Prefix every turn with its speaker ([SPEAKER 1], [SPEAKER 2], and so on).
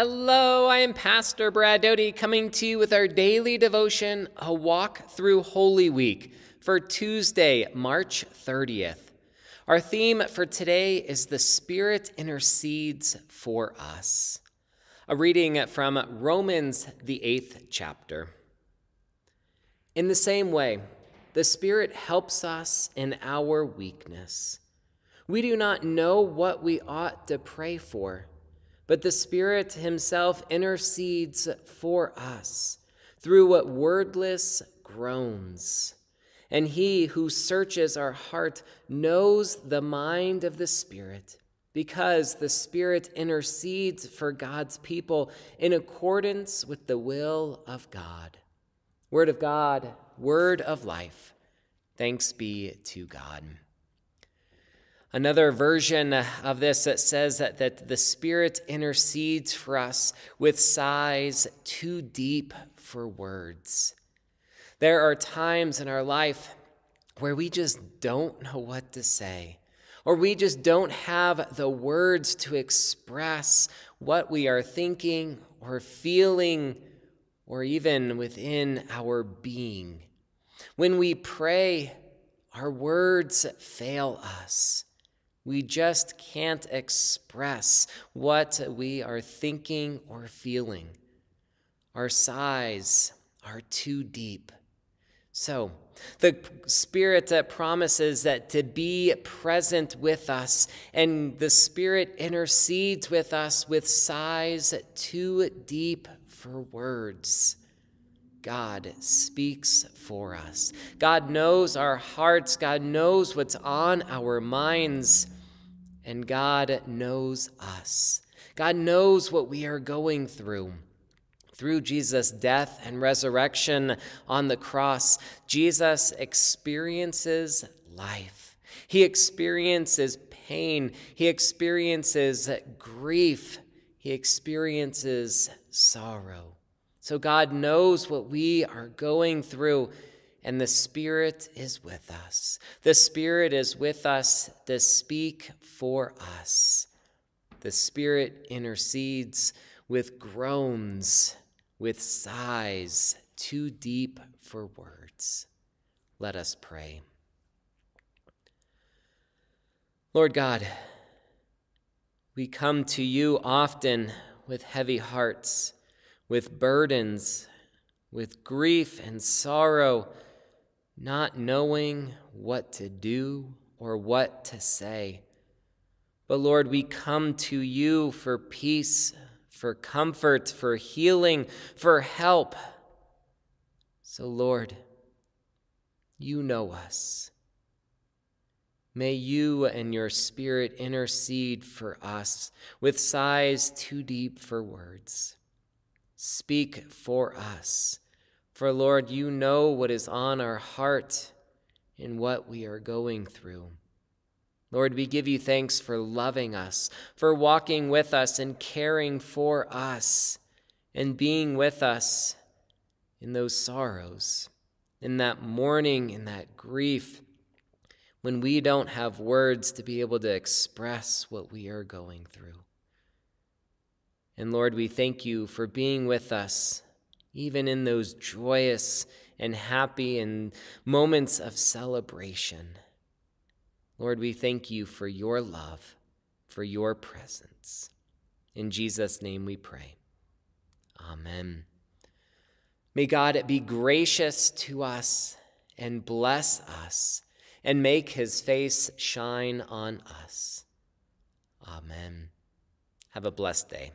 [SPEAKER 1] Hello, I am Pastor Brad Doty coming to you with our daily devotion, A Walk Through Holy Week, for Tuesday, March 30th. Our theme for today is The Spirit Intercedes for Us. A reading from Romans, the eighth chapter. In the same way, the Spirit helps us in our weakness. We do not know what we ought to pray for but the Spirit Himself intercedes for us through what wordless groans. And He who searches our heart knows the mind of the Spirit, because the Spirit intercedes for God's people in accordance with the will of God. Word of God, word of life. Thanks be to God. Another version of this that says that, that the Spirit intercedes for us with sighs too deep for words. There are times in our life where we just don't know what to say, or we just don't have the words to express what we are thinking or feeling, or even within our being. When we pray, our words fail us. We just can't express what we are thinking or feeling. Our sighs are too deep. So, the Spirit promises that to be present with us, and the Spirit intercedes with us with sighs too deep for words. God speaks for us. God knows our hearts. God knows what's on our minds and God knows us. God knows what we are going through. Through Jesus' death and resurrection on the cross, Jesus experiences life. He experiences pain. He experiences grief. He experiences sorrow. So God knows what we are going through and the Spirit is with us. The Spirit is with us to speak for us. The Spirit intercedes with groans, with sighs too deep for words. Let us pray. Lord God, we come to you often with heavy hearts, with burdens, with grief and sorrow not knowing what to do or what to say. But Lord, we come to you for peace, for comfort, for healing, for help. So, Lord, you know us. May you and your Spirit intercede for us with sighs too deep for words. Speak for us for Lord, you know what is on our heart and what we are going through. Lord, we give you thanks for loving us, for walking with us and caring for us, and being with us in those sorrows, in that mourning, in that grief, when we don't have words to be able to express what we are going through. And Lord, we thank you for being with us even in those joyous and happy and moments of celebration. Lord, we thank you for your love, for your presence. In Jesus' name we pray. Amen. May God be gracious to us and bless us and make his face shine on us. Amen. Have a blessed day.